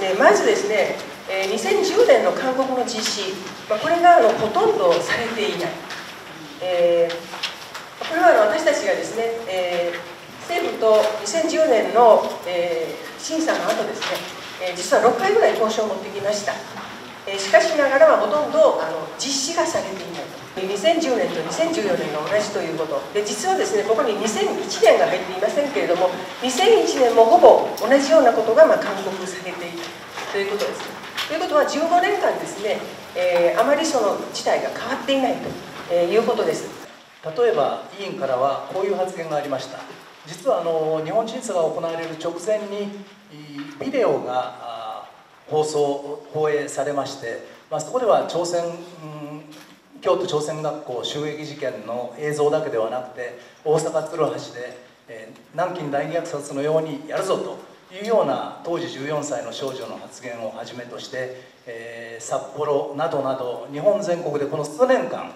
ねまずですね2010年の勧告の実施、これがほとんどされていない、えー、これは私たちがですね、えー、政府と2010年の、えー、審査の後ですね、実は6回ぐらい交渉を持ってきました、しかしながらはほとんどあの実施がされていないと。2010年と2014年が同じということ。で実はですねここに2001年が入っていませんけれども2001年もほぼ同じようなことがまあ勧告されているということです。ということは15年間ですね、えー、あまりその事態が変わっていないということです。例えば委員からはこういう発言がありました。実はあの日本審査が行われる直前にビデオが放送放映されまして、まあ、そこでは朝鮮、うん京都朝鮮学校襲撃事件の映像だけではなくて大阪鶴橋で、えー、南京大虐殺のようにやるぞというような当時14歳の少女の発言をはじめとして、えー、札幌などなど日本全国でこの数年間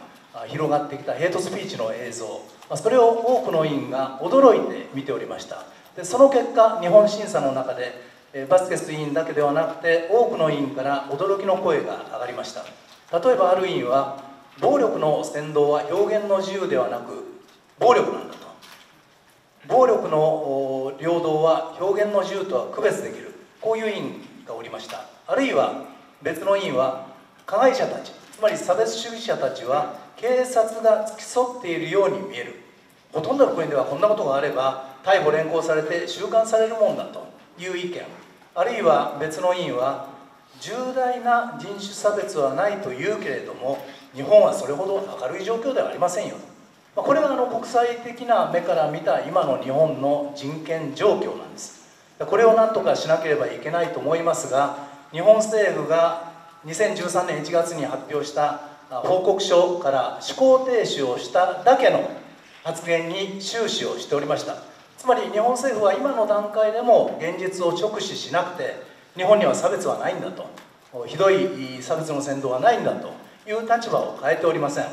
広がってきたヘイトスピーチの映像それを多くの委員が驚いて見ておりました。でその結果日本審査の中でバスケス委員だけではなくて多くの委員から驚きの声が上がりました。例えばある委員は暴力の扇動は表現の自由ではなく暴力なんだと。暴力の領土は表現の自由とは区別できる。こういう委員がおりました。あるいは別の委員は加害者たちつまり差別主義者たちは警察が付き添っているように見える。ほとんどの国ではこんなことがあれば逮捕連行されて収監されるもんだと。いう意見。あるいは別の委員は重大な人種差別はないというけれども日本はそれほど明るい状況ではありませんよ。まこれがあの国際的な目から見た今の日本の人権状況なんです。これを何とかしなければいけないと思いますが日本政府が2013年1月に発表した報告書から思考停止をしただけの発言に終始をしておりました。つまり日本政府は今の段階でも現実を直視しなくて日本には差別はないんだと。ひどい差別の先導はないんだと。いう立場を変えておりません。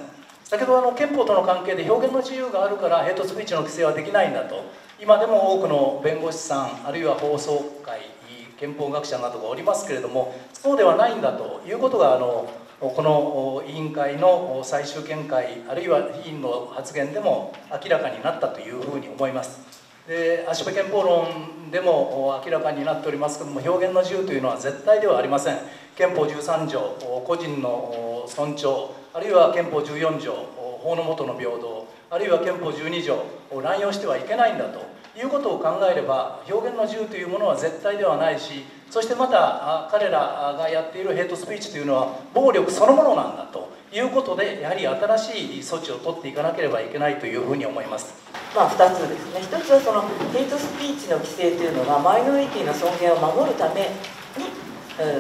先ほどあの憲法との関係で表現の自由があるからヘイトスピーチの規制はできないんだと。今でも多くの弁護士さんあるいは放送会憲法学者などがおりますけれどもそうではないんだと。いうことがあのこの委員会の最終見解あるいは委員の発言でも明らかになったというふうに思います。で足部憲法論でも明らかになっておりますけども表現の自由というのは絶対ではありません。憲法13条個人の尊重あるいは憲法14条法の下の平等あるいは憲法12条を乱用してはいけないんだということを考えれば表現の自由というものは絶対ではないしそしてまた彼らがやっているヘイトスピーチというのは暴力そのものなんだということでやはり新しい措置を取っていかなければいけないというふうに思います。まあ、2つですね1つはそのヘイトスピーチの規制というのがマイノリティの尊厳を守るために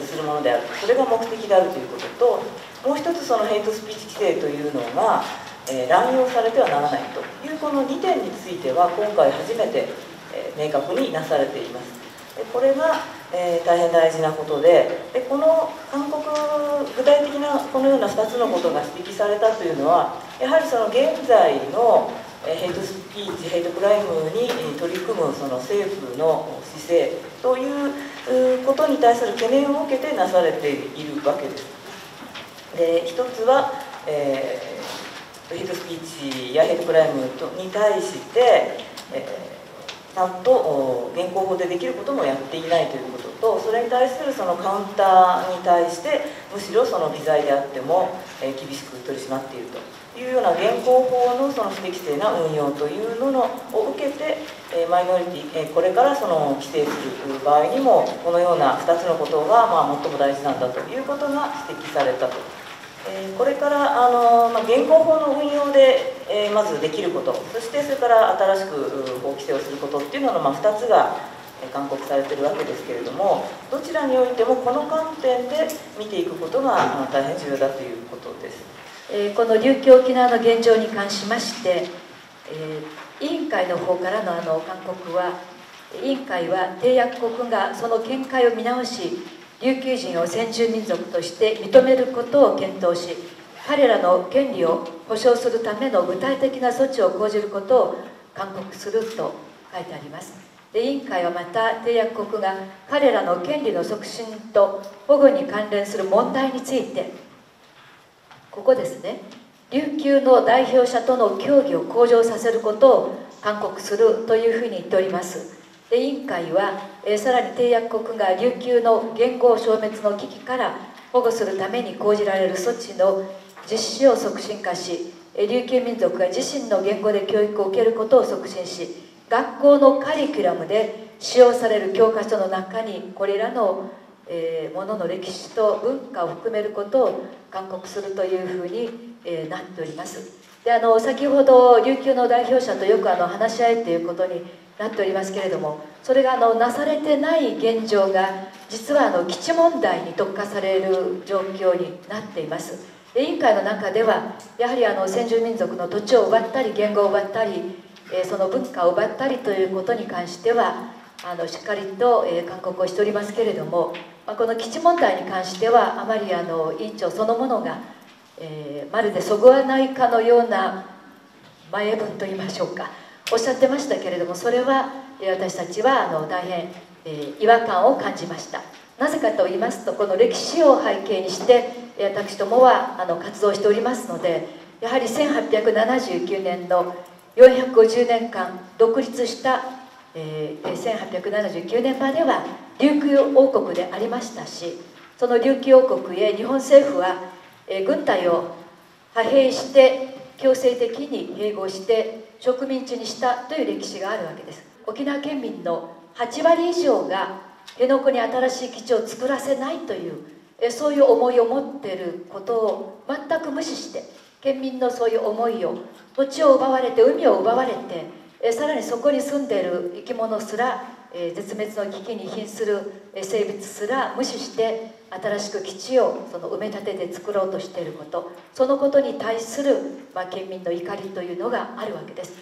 するものである。それが目的であるということともう一つそのヘイトスピーチ規制というのが、えー、乱用されてはならないというこの2点については今回初めて、えー、明確になされています。でこれが、えー、大変大事なことででこの韓国具体的なこのような2つのことが指摘されたというのはやはりその現在のヘイトスピーチヘイトクライムに取り組むその政府の姿勢ということに対する懸念を受けてなされているわけです。で一つは、えー、ヘイトスピーチやヘイトクライムに対して、えーちゃんと現行法でできることもやっていないということとそれに対するそのカウンターに対してむしろその微罪であっても、え厳しく取り締まっているというような現行法のその不適正な運用というののを受けて、えマイノリティ、えこれからその規制する場合にもこのような2つのことがま最も大事なんだということが指摘されたと。えこれからあの、ま、現行法の運用で、えまずできることそしてそれから新しく法規制をすることっていうのの、ま、2つが勧告されてるわけですけれどもどちらにおいてもこの観点で見ていくことが大変重要だということです。えこの琉球沖縄の現状に関しまして、え委員会の方からのあの勧告は委員会は締約国がその見解を見直し琉球人を先住民族として認めることを検討し彼らの権利を保障するための具体的な措置を講じることを勧告すると書いてあります。で委員会はまた締約国が彼らの権利の促進と保護に関連する問題についてここですね。琉球の代表者との協議を向上させることを勧告するというふうに言っております。で委員会は、え、さらに締約国が琉球の言語消滅の危機から保護するために講じられる措置の実施を促進化し琉球民族が自身の言語で教育を受けることを促進し学校のカリキュラムで使用される教科書の中にこれらの、えー、ものの歴史と文化を含めることを勧告するというふうに、えー、なっております。であの先ほど琉球の代表者とよくあの話し合いということになっておりますけれどもそれがあのなされてない現状が実はあの基地問題に特化される状況になっています。で委員会の中ではやはりあの先住民族の土地を奪ったり言語を奪ったりえその文化を奪ったりということに関してはあのしっかりと勧告をしておりますけれどもまあこの基地問題に関してはあまりあの委員長そのものが、えー、まるでそぐわないかのような前文といいましょうかおっしゃってましたけれどもそれは私たちはあの大変、えー、違和感を感じました。なぜかと言いますとこの歴史を背景にして私どもはあの活動しておりますのでやはり1879年の450年間独立した、え、1879年までは琉球王国でありましたしその琉球王国へ日本政府は、え、軍隊を派兵して強制的に併合して植民地にしたという歴史があるわけです。沖縄県民の8割以上が辺野古に新しい基地を作らせないというそういう思いを持っていることを全く無視して県民のそういう思いを土地を奪われて海を奪われてさらにそこに住んでいる生き物すら絶滅の危機に瀕する生物すら無視して新しく基地をその埋め立てて作ろうとしていること。そのことに対する、まあ、県民の怒りというのがあるわけです、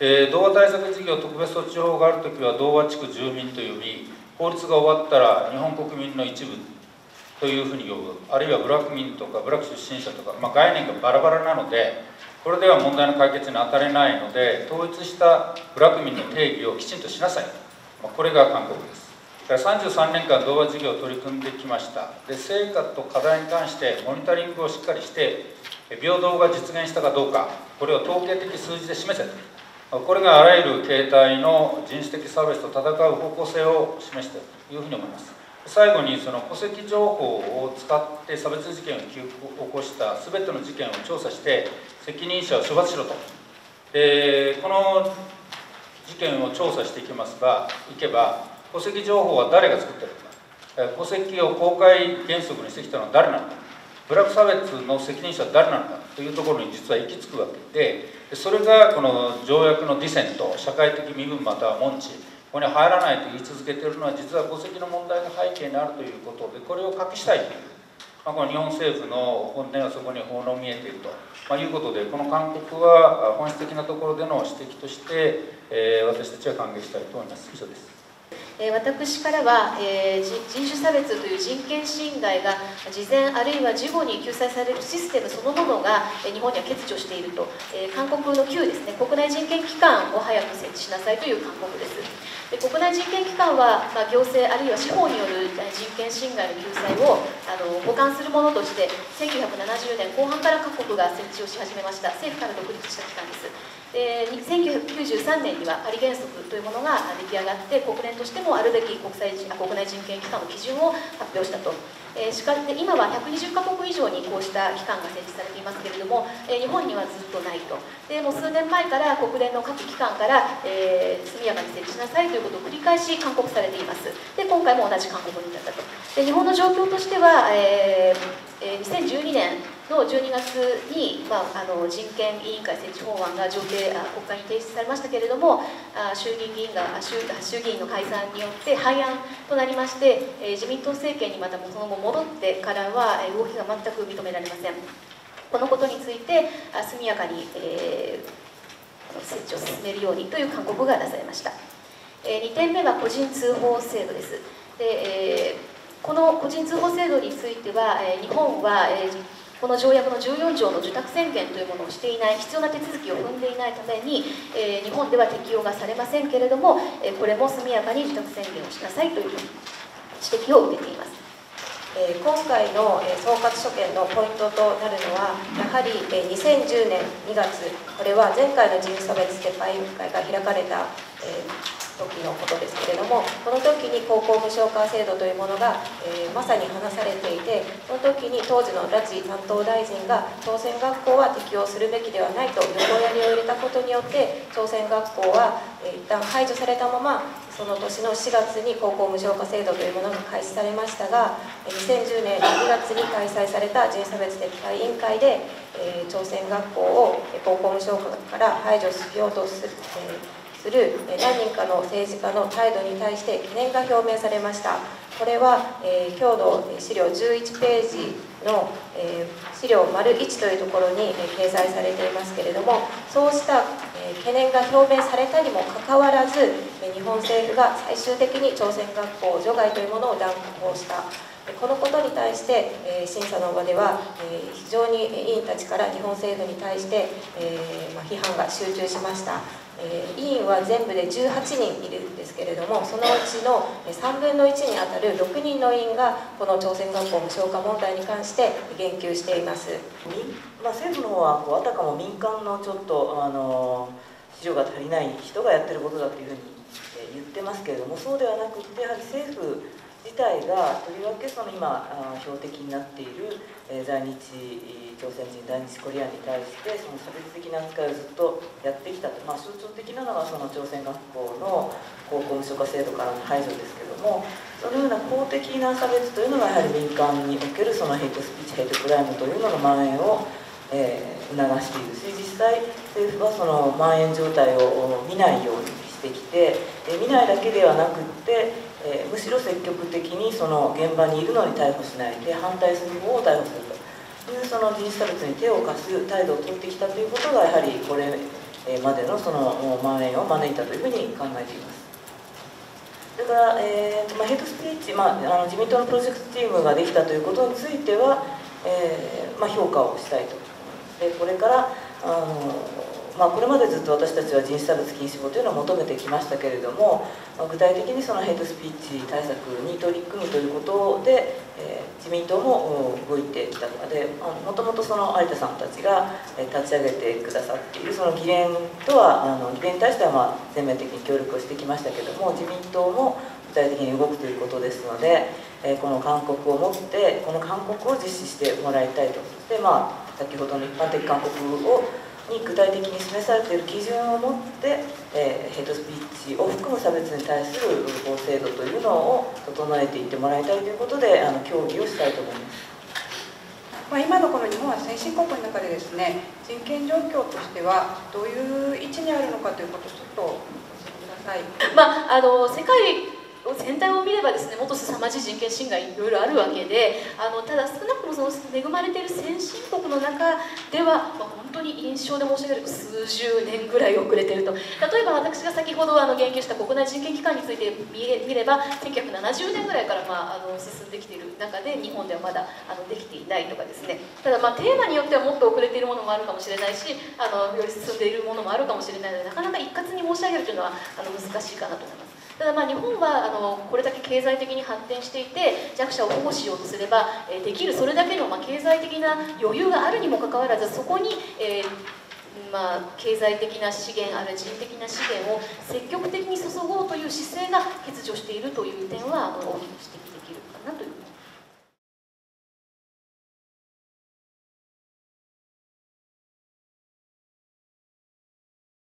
えー、童話対策事業特別措置法がある時は童話地区住民と呼び法律が終わったら日本国民の一部というふうに呼ぶ。あるいはブラック民とかブラック出身者とか、まあ、概念がバラバラなのでこれでは問題の解決に当たれないので統一したブラック民の定義をきちんとしなさい、まあ、これが勧告です。33年間童話事業を取り組んできました。で成果と課題に関してモニタリングをしっかりして平等が実現したかどうかこれを統計的数字で示せと。これがあらゆる形態の人種的差別と戦う方向性を示しているというふうに思います。最後にその戸籍情報を使って差別事件を起こした全ての事件を調査して責任者を処罰しろと。でこの事件を調査していきますがいけば戸籍情報は誰が作ってるのか。戸籍を公開原則にしてきたのは誰なのか。ブラック差別の責任者は誰なのか。というところに実は行き着くわけでそれがこの条約のディセント社会的身分または門地ここに入らないと言い続けているのは実は戸籍の問題が背景にあるということでこれを隠したいという、まあ、この日本政府の本音はそこにほの見えていると、まあ、いうことでこの勧告は本質的なところでの指摘として、えー、私たちは歓迎したいと思います。以上です。え私からは、え人種差別という人権侵害が事前あるいは事後に救済されるシステムそのものが、え日本には欠如していると、え韓国の旧ですね国内人権機関を早く設置しなさいという勧告です。で国内人権機関は、まあ、行政あるいは司法による人権侵害の救済をあの補完するものとして1970年後半から各国が設置をし始めました。政府から独立した機関です。で1993年にはパリ原則というものが出来上がって国連としてもあるべき国際国内人権機関の基準を発表したと、えー、しかし今は120カ国以上にこうした機関が設置されていますけれども、えー、日本にはずっとないと。でもう数年前から国連の各機関から、えー、速やかに設置しなさいということを繰り返し勧告されています。で今回も同じ勧告になったと。で日本の状況としては、えー、2012年の12月に、まあ、あの人権委員会設置法案が条例あ国会に提出されましたけれどもあ衆議院議員が衆衆議院の解散によって廃案となりまして、え、自民党政権にまたその後戻ってからは動きが全く認められません。このことについてあ速やかに、えー、設置を進めるようにという勧告が出されました、えー、2点目は個人通報制度です。で、えー、この個人通報制度については、え、日本は、えーこの条約の14条の受託宣言というものをしていない必要な手続きを踏んでいないために、えー、日本では適用がされませんけれども、えー、これも速やかに受託宣言をしなさいという指摘を受けています。え今回の、え総括所見のポイントとなるのはやはり、え2010年2月これは前回の人種差別撤廃委員会が開かれた、え時のことですけれどもこの時に高校無償化制度というものが、えまさに話されていてその時に当時の拉致担当大臣が朝鮮学校は適用するべきではないと横やりを入れたことによって朝鮮学校は、え一旦排除されたままその年の4月に高校無償化制度というものが開始されましたが2010年2月に開催された人差別撤廃委員会で、え朝鮮学校を高校無償化から排除しようとする、えする何人かの政治家の態度に対して懸念が表明されました。これは、えー、今日の資料11ページの、えー、資料丸1というところに、えー、掲載されていますけれどもそうした、え懸念が表明されたにもかかわらず、日本政府が最終的に朝鮮学校除外というものを断行した。このことに対して、え審査の場では、え非常に委員たちから日本政府に対して、えま批判が集中しました。え委員は全部で18人いるんですけれどもそのうちの3分の1にあたる6人の委員がこの朝鮮学校無償化問題に関して言及しています、まあ、政府の方はこうあたかも民間のちょっとあの思慮が足りない人がやってることだというふうに言ってますけれどもそうではなくてやはり政府自体がとりわけその今標的になっている在日朝鮮人在日コリアンに対してその差別的な扱いをずっとやってきたと、まあ、象徴的なのがその朝鮮学校の高校無償化制度からの排除ですけどもそのような公的な差別というのがやはり民間におけるそのヘイトスピーチヘイトクライムというのの蔓延を、えー、促している。し実際政府はその蔓延状態を見ないようにしてきて、え見ないだけではなくってえ、むしろ積極的にその現場にいるのに逮捕しないで反対する方を逮捕するというその人種差別に手を貸す態度を取ってきたということがやはりこれまでのその蔓延を招いたというふうに考えています。それから、えーまあ、ヘイトスピーチ、まあ、あの自民党のプロジェクトチームができたということについては、えーまあ、評価をしたいとでこれからあのまあ、これまでずっと私たちは人種差別禁止法というのを求めてきましたけれども、まあ、具体的にそのヘイトスピーチ対策に取り組むということで、えー、自民党も動いてきたのでもともとその有田さんたちが立ち上げてくださっているその議連とはあの議連に対してはまあ全面的に協力をしてきましたけども自民党も具体的に動くということですので、えー、この勧告を持ってこの勧告を実施してもらいたいと。そしてまあ先ほどの一般的勧告をに具体的に示されている基準を持って、えー、ヘイトスピーチを含む差別に対する法制度というのを整えていってもらいたいということであの協議をしたいと思います。まあ、今のこの日本は先進国の中でですね人権状況としてはどういう位置にあるのかということをちょっと教えてください。まあ、あの世界全体を見ればですねもっと凄まじい人権侵害いろいろあるわけであのただ少なくともその恵まれている先進国の中では、まあ、本当に印象で申し上げると数十年ぐらい遅れていると例えば私が先ほどあの言及した国内人権機関について見れば1970年ぐらいから、まあ、あの進んできている中で日本ではまだあのできていないとかですねただまあテーマによってはもっと遅れているものもあるかもしれないしあのより進んでいるものもあるかもしれないのでなかなか一括に申し上げるというのはあの難しいかなと思います。ただまあ日本はあのこれだけ経済的に発展していて弱者を保護しようとすれば、えできるそれだけのま経済的な余裕があるにもかかわらずそこに、えまあ、経済的な資源あるいは人的な資源を積極的に注ごうという姿勢が欠如しているという点は大きく指摘できる。